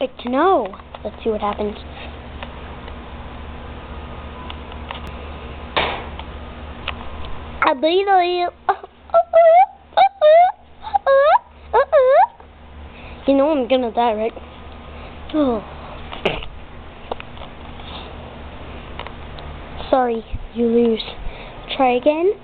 like to know. Let's see what happens. I believe you. You know I'm gonna die, right? Oh. Sorry, you lose. Try again.